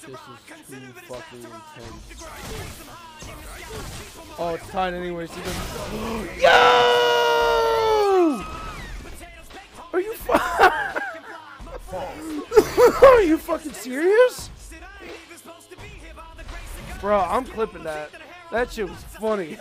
this is too fucking intense. Oh, it's tied anyways. He Yo! Are you fu- Are you fucking serious? Bro, I'm clipping that. That shit was funny.